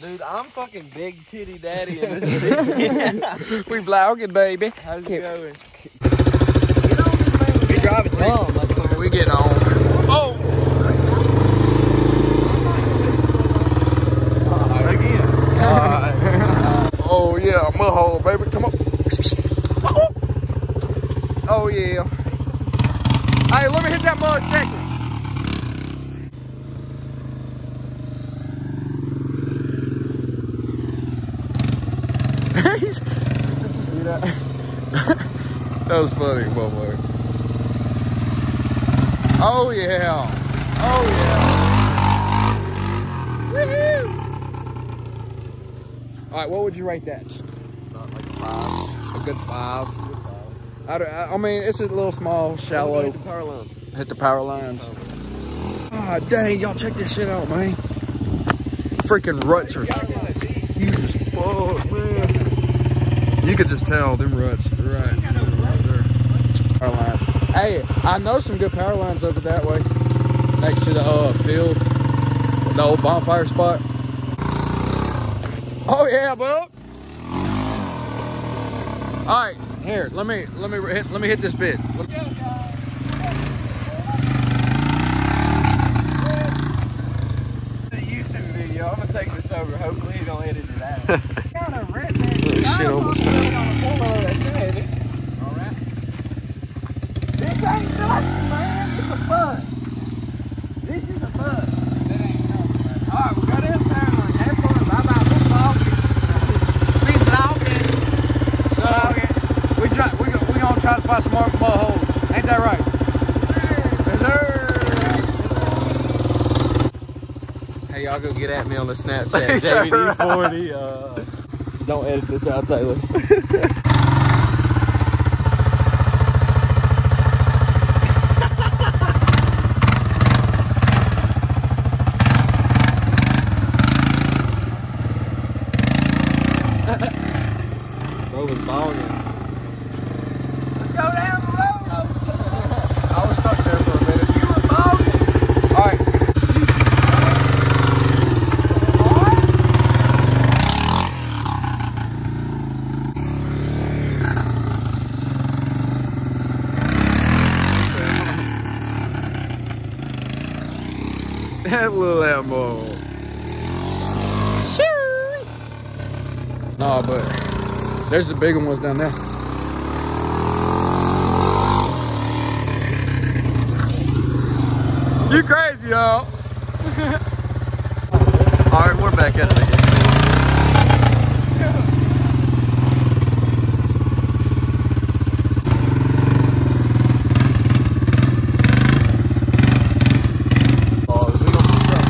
Dude, I'm fucking big titty daddy in this video. We vlogging, baby. How's Can't- it going? We driving, Mom, let's. We get on. Oh! Again. Oh yeah, mud hole, baby. Come on. Oh yeah. Hey, let me hit that mud second. That? that was funny, motherfucker. Oh yeah. Oh yeah. Woohoo! All right, what would you rate that? Not like a five. A good five. I, I I mean, it's a little small, shallow. Hit the power lines. Hit the power lines. Ah, dang, y'all check this shit out, man. Freaking ruts are huge as fuck, man. You could just tell them ruts, right? right there. Power lines. Hey, I know some good power lines over that way, next to the uh, field, the old bonfire spot. Oh yeah, bub. All right, here. Let me let me hit let me hit this bit. The YouTube video. I'm gonna take this over. Hopefully he don't edit it out. Kind of redneck. Shit almost Alright. This ain't nothing, man. It's a bus. This is a bus. That ain't nothing. Alright, we got in power line. Have fun. Bye bye. We vlogging. We vlogging. So, we, try, we, go- gonna try to find some more mud holes. Ain't that right? Yes, sir. Hey, y'all go get at me on the Snapchat. JVD40. Uh, don't edit this out, Taylor. Bro was bogging. Go down the road, old son. I was stuck there for a minute. You were bogging. All right. That little animal. No, but there's the bigger ones down there. You crazy, y'all. All right, we're back at it again. Oh, we don't pick up.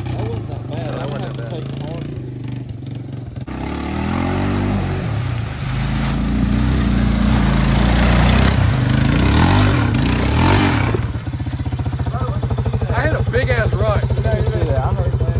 That wasn't that bad. that I wasn't have that to take on. I hit a big ass rut. Yeah, I heard that.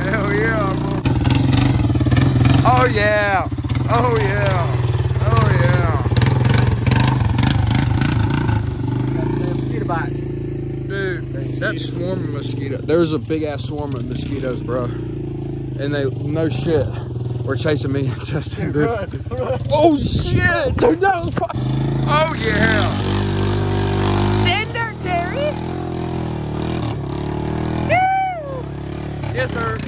Hell yeah, bro. Oh yeah. Oh yeah. Oh yeah. Mosquito bites. Dude, that swarm of mosquito. There's a big ass swarm of mosquitoes, bro. And they, no shit, were chasing me and Justin. Dude. Oh shit, dude, that was Oh yeah. Sender, Terry. Yes, sir.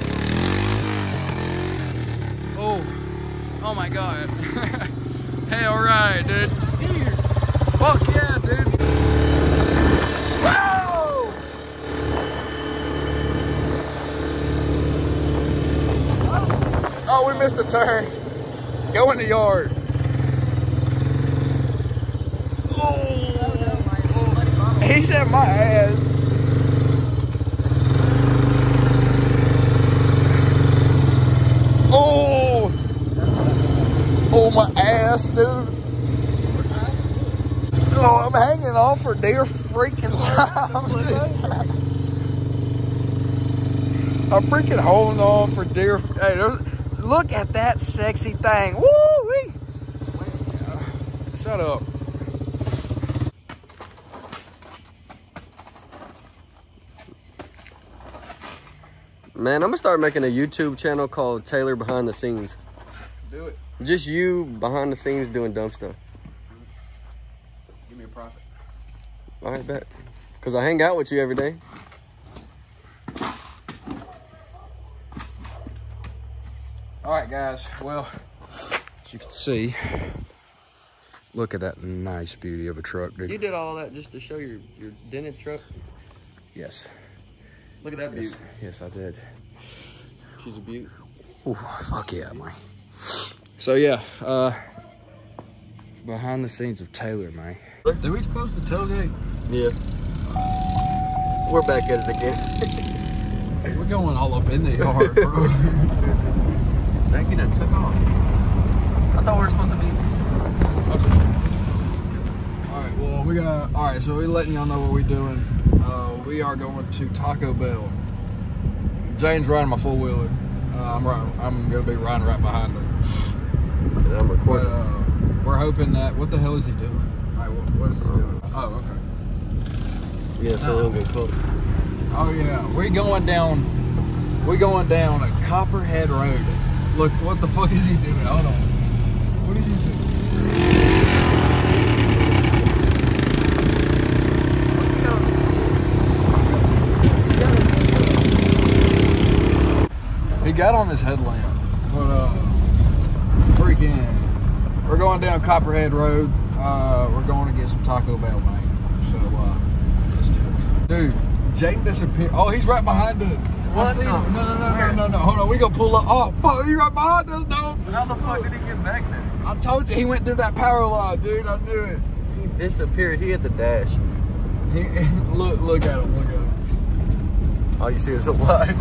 turn. Go in the yard. Oh. He's at my ass. Oh. Oh, my ass, dude. Oh, I'm hanging off for dear freaking life. I'm freaking holding on for dear. Hey, look at that sexy thing. Woo wee. Shut up. Man, I'm gonna start making a YouTube channel called Taylor Behind the Scenes. Do it. Just you behind the scenes doing dumb stuff. Give me a profit. All right, bet. Cause I hang out with you every day. All right, guys. Well, as you can see, look at that nice beauty of a truck, dude. You did all that just to show your your dented truck. Yes. Look at that Yes, yes, I did. She's a beaut. Ooh, fuck yeah, man. So yeah, uh, behind the scenes of Taylor, man. Did we close the tailgate? Yeah. We're back at it again. We're going all up in the yard, bro. Thank you that took off. I thought we were supposed to be. All right, well, we got. All right, so we're letting y'all know what we're doing. Uh, we are going to Taco Bell. Jane's riding my four wheeler. Uh, I'm right, I'm gonna be riding right behind her. And I'm But recording. uh, we're hoping that. What the hell is he doing? All right, what, what is he doing? Oh, okay. yeah, so it'll get close. Oh yeah, we're going down. We're going down a Copperhead Road. Look, what the fuck is he doing? Hold on. What is he doing? He got on his headlamp, but uh, freaking, we're going down Copperhead Road. Uh, we're going to get some Taco Bell, man. So uh, let's do it. Dude, Jake disappeared. Oh, he's right behind us. What No, no, no, no, no, no. Hold on, we gonna pull up. Oh, fuck, he right behind us, no. How the fuck did he get back there? I told you he went through that power line, dude. I knew it. He disappeared. He hit the dash. He, look, look at him. Look at him. All you see is a light.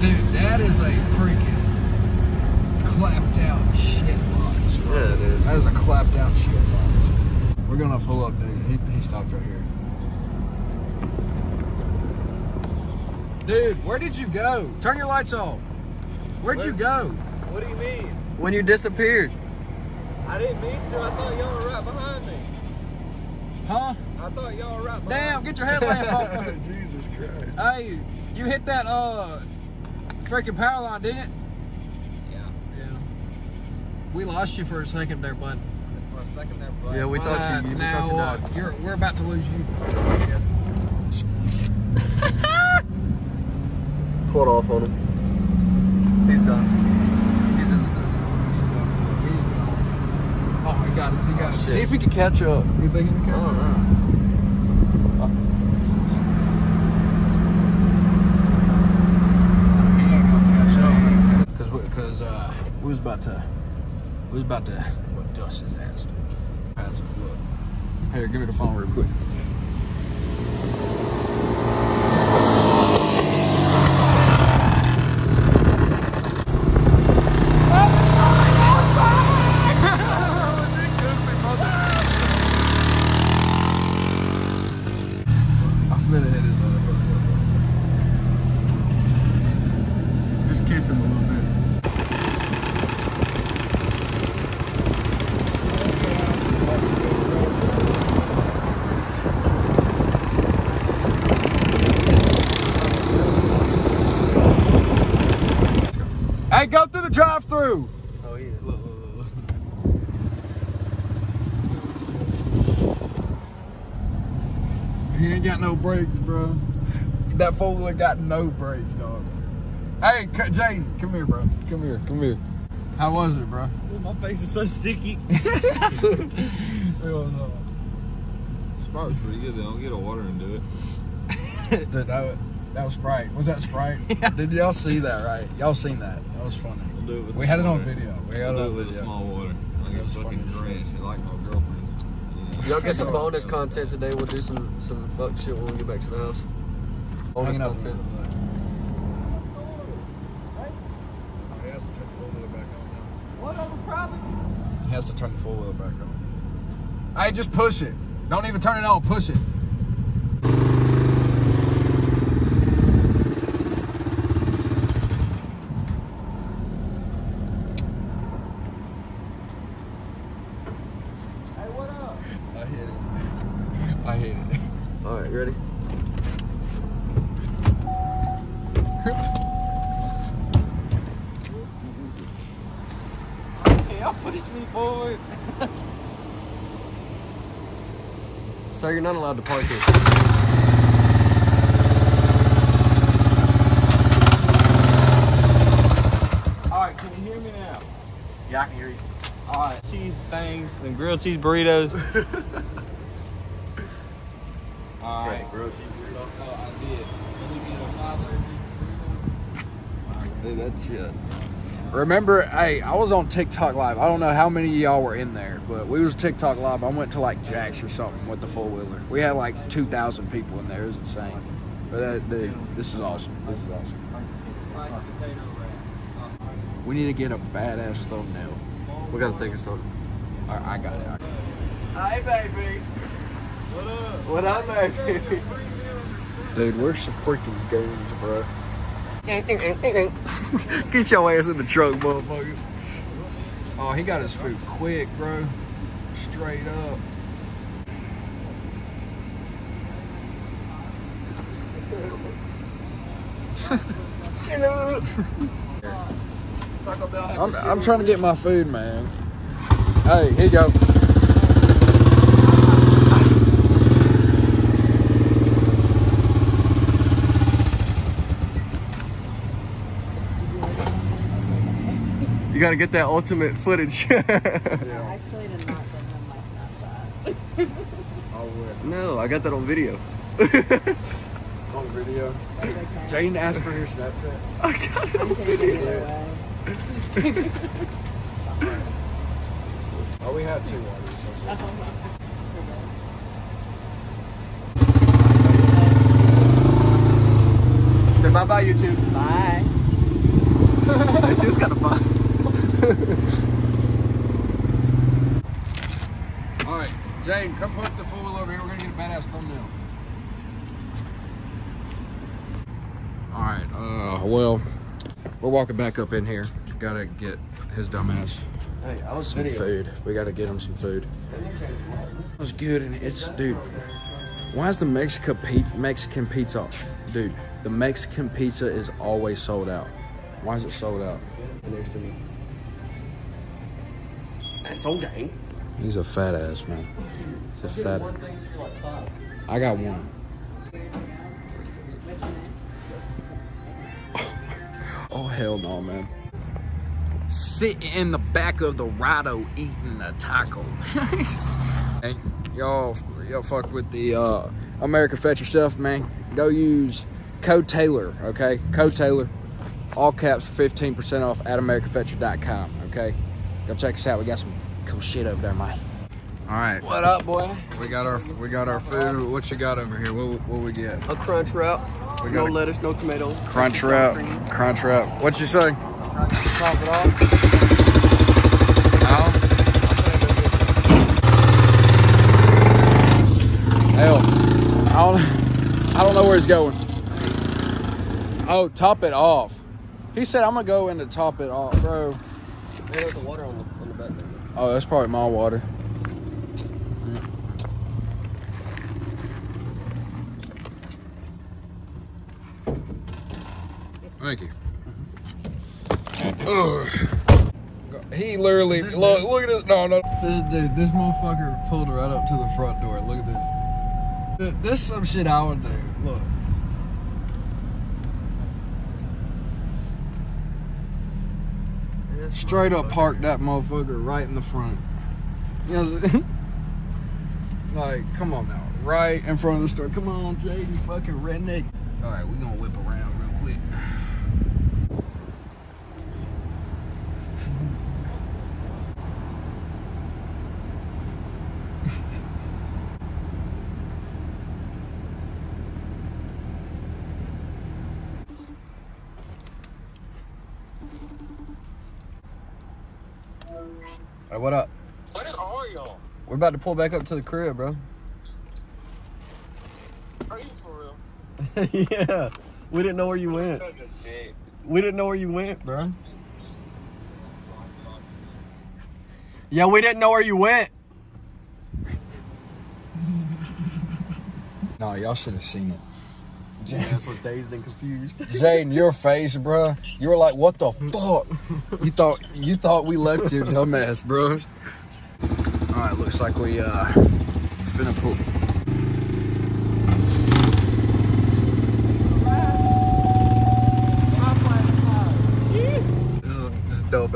Dude, that is a freaking clapped out shit box. bro. Yeah, it is. That is a clapped out shit box. We're gonna pull up, dude. He, stopped right here. Dude, where did you go? Turn your lights off. Where'd you go? What do you mean? When you disappeared. I didn't mean to. I thought y'all were right behind me. Huh? I thought y'all were right behind Damn, get your headlamp off of. Jesus Christ. Hey, you hit that uh freaking power line, didn't it? Yeah. Yeah. We lost you for a second there, bud. For a second there, but Yeah, we thought Uh, you. We now thought you uh, died. you're we're about to lose you. Pulled off on him. he's done. He's in the dust. Oh, he got it. He got it. See if he can catch up. You think he can catch I don't up? know. He ain't gonna catch up. Cause, we, cause uh, we was about to, we was about to what, dust his ass. Here, give me the phone real quick. I feel it hit his uh, Just kiss him a little bit. Hey, go through the drive-through. Oh, he is. Look, look, look, look. He ain't got no brakes, bro. That four wheeler got no brakes, dog. Hey, C- Jane, come here, bro. Come here, come here. How was it, bro? my face is so sticky. Hell no. Sprite's pretty good. They don't get a water and do it. Dude, that was, that was Sprite. Was that Sprite? Did y'all see that, right? Y'all seen that. That was funny. Don't do it with We some had it on water. video. We had Don't it do it on with a video. small water. Like That a was fucking as shit. trash. Like my girlfriend. Y'all get some oh. bonus content today. We'll do some some fuck shit when we get back to the house. Oh, bonus Hanging content. the- Oh, he has to turn the full wheel back on. What other problem? He has to turn full wheel back on. Hey, just push it. Don't even turn it on. Push it. Hey, what up? I hit it. I hit it. All right, you ready? Okay, y'all push me forward. Sir, you're not allowed to park here. All right, can you hear me now? Yeah, I can hear you. All right, cheese things and grilled cheese burritos. All right. Grilled cheese burritos. Oh, I did. Let me get a five Dude, that shit. Remember, hey, I was on TikTok live. I don't know how many of y'all were in there, but we was TikTok live. I went to like Jack's or something with the four wheeler. We had like two thousand people in there. It was insane. But that, dude, this is awesome. This is awesome. Sliced potato wrap. We need to get a badass thumbnail. We gotta think of something. I, I got it. I- Hi, baby. What up? What up, baby? Dude, we're some freaking goons, bro. Get your ass in the truck, motherfucker. Oh, he got his food quick, bro. Straight up. I'm, I'm trying to get my food, man. Hey, here you go. You gotta get that ultimate footage. I actually did not give him my Snapchat. Oh, no, I got that on video. on video. Okay. Jane asked for your Snapchat. I got it I'm on taking it away. Oh, we have two waters. Say bye bye, YouTube. Bye. she was kind of fun. All right, Jane, come put the four wheel over here. We're gonna get a badass thumbnail. All right. Uh, well, we're walking back up in here. Gotta get his dumbass Hey, I was some food. We gotta get him some food. It was good, and it's dude. Why is the Mexican Mexican pizza, dude? The Mexican pizza is always sold out. Why is it sold out? Next to me. That's okay. He's a fat ass man. He's a fat. Ass. I got one. Oh hell no, man. Sitting in the back of the Rado eating a taco. hey, y'all, y'all fuck with the uh, American Fetcher stuff, man. Go use code Taylor, okay? Code Taylor, all caps, 15% off at AmericanFetcher.com, okay? Go check us out. We got some cool shit over there, man. All right. What up, boy? We got our we got our food. What you got over here? What what we get? A crunch wrap. We no got a lettuce, no tomatoes. crunch wrap. Crunch wrap. What you say? Top it off. Hell, I don't I don't know where he's going. Oh, top it off. He said I'm gonna go in to top it off, bro. Hey, there's a water on the, on the back there. Oh, that's probably my water. Thank you. Mm-hmm. Ugh. He literally look. Look at this. No, no. This dude, this motherfucker pulled right up to the front door. Look at this. This is some shit I would do. Look. Straight up parked that motherfucker right in the front. You know, like, come on now. Right in front of the store. Come on, Jay, you fucking redneck. Alright, we gonna whip around real quick. Hey, what up? Where are y'all? We're about to pull back up to the crib, bro. Are you for real? yeah. We didn't know where you went. Such a dick. We didn't know where you went, bro. Yeah, we didn't know where you went. No, y'all should have seen it. Jazz was dazed and confused. Zayden, your face, bro. You were like, "What the fuck?" You thought you thought we left you, dumbass, bro. All right, looks like we uh finna pull. This is this is dope.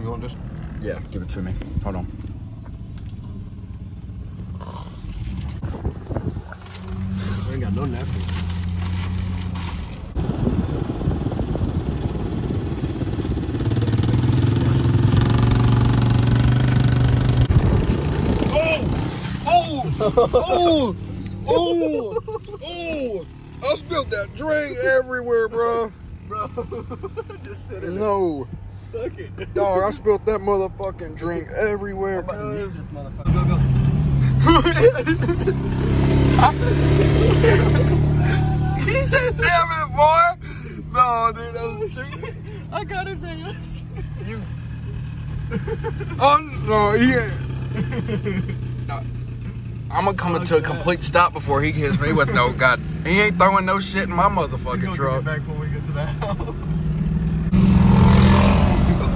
You want this? Yeah, give it to me. Hold on. We ain't got no napkins. Oh, oh, oh! I spilled that drink everywhere, bro. Bro, just sit in No. Fuck it. dog, I spilled that motherfucking drink everywhere, I'm about to use cuz. this motherfucker. Go, go. he said, damn it, boy. No, dude, that was stupid. I gotta say yes. You. Oh, no, he ain't. No. I'm gonna oh, come to a complete stop before he hits me with no god. He ain't throwing no shit in my motherfucking truck. back when we get to the house.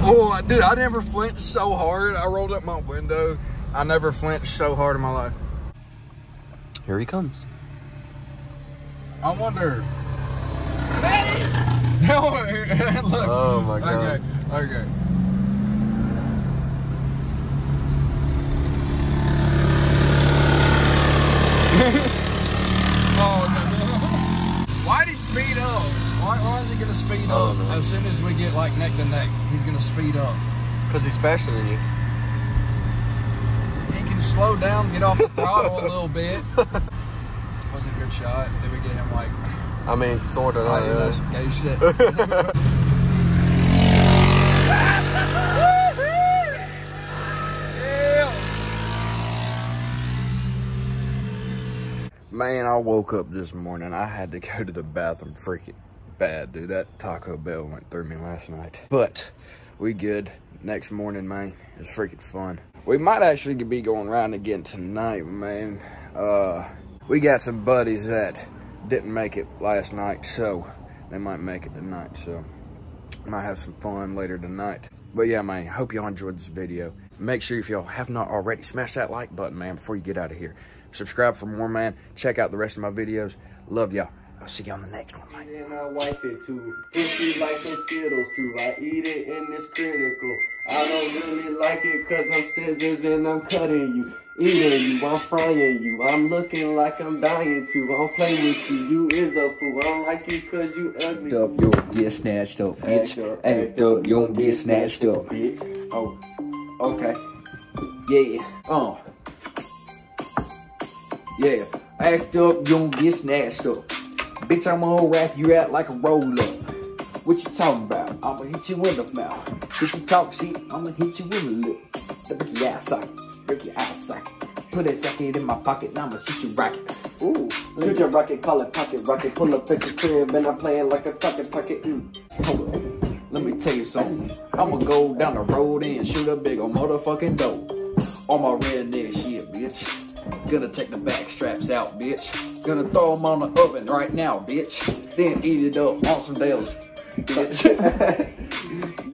Oh, I did. I never flinched so hard. I rolled up my window. I never flinched so hard in my life. Here he comes. I wonder. Look. Oh my god. Okay. Okay. Oh no. Why'd he speed up? Why, why is he gonna speed I up as soon as we get like neck to neck? He's gonna speed up. Because he's faster than you. He can slow down, get off the throttle a little bit. Was a good shot? Did we get him like I mean, sort of. I gay shit? Man, I woke up this morning. I had to go to the bathroom freaking bad, dude. That Taco Bell went through me last night. But we good. Next morning, man, it's freaking fun. We might actually be going around again tonight, man. Uh, we got some buddies that didn't make it last night, so they might make it tonight. So might have some fun later tonight. But yeah, man, hope y'all enjoyed this video. Make sure if y'all have not already, smash that like button, man, before you get out of here. Subscribe for more, man. Check out the rest of my videos. Love y'all. I'll see you on the next one, man. And I wife it too. Pussy like some Skittles too. I eat it and it's critical. I don't really like it cause I'm scissors and I'm cutting you. Eating you, I'm frying you. I'm looking like I'm dying to. I'm playing with you. You is a fool. I don't like you cause you ugly. up, you don't get snatched up, bitch. Act up, you don't get snatched up. Bitch. Oh, okay. Yeah, uh. Yeah, act up, you don't get snatched up. Bitch, I'm gonna wrap you out like a roll up. What you talking about? I'ma hit you in the mouth. Bitch, you talk shit, I'ma hit you in the lip. Then break your ass socket, break your ass socket. Put that socket in my pocket, now I'ma shoot you rocket. Ooh. Shoot your rocket, call it pocket rocket. Pull up at your crib and I'm playing like a pocket pocket. Mm. Hold up. Let me tell you something. I'ma go down the road and shoot a big ol' motherfucking dope. On my redneck shit. Gonna take the back straps out, bitch. Gonna throw them on the oven right now, bitch. Then eat it up on some dailies, bitch.